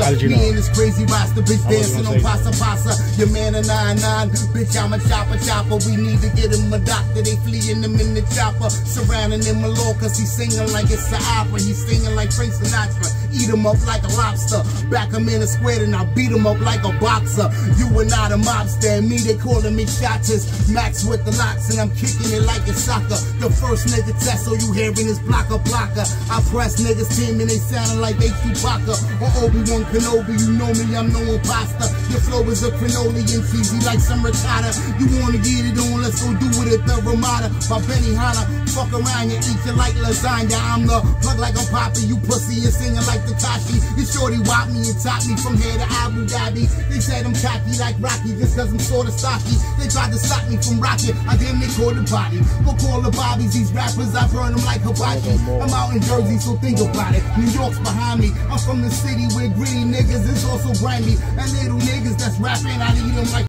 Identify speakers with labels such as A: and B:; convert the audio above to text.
A: How did you
B: Me
A: know?
B: and this crazy roster, bitch dancing on pasta pasta. Your man a nine nine, bitch I'm a chopper chopper. We need to get him a doctor. They fleeing him in the chopper, surrounding him alone cause he's singing like it's an opera. He's singing like Frank Sinatra. Eat him up like a lobster. Back him in a square and I beat him up like a boxer. You were not a mobster, and me they calling me shotters. Max with the locks and I'm kicking it like it's soccer. The first nigga test, so you hearing is blocker blocker. I press niggas team and they sounding like they Chewbacca or Obi-Wan Kenobi. You know me, I'm no imposter. Your flow is a cannoli and cheesy like some ricotta. You wanna get it on, go do it at the Ramada. By Benihana, fuck around, you eat you like lasagna. I'm the plug like a poppy, you pussy and singing like Tekashi. You shorty wop me and top me from here to Abu Dhabi. They said I'm cocky like Rocky just cause I'm sorta stocky. They tried to stop me from rocking, I damn they called the body. Go call the bobbies, these rappers, I burn them like hibachi. I'm out in Jersey, so think about it. New York's behind me. I'm from the city where gritty niggas is also grimy. And little niggas that's rapping, I need them like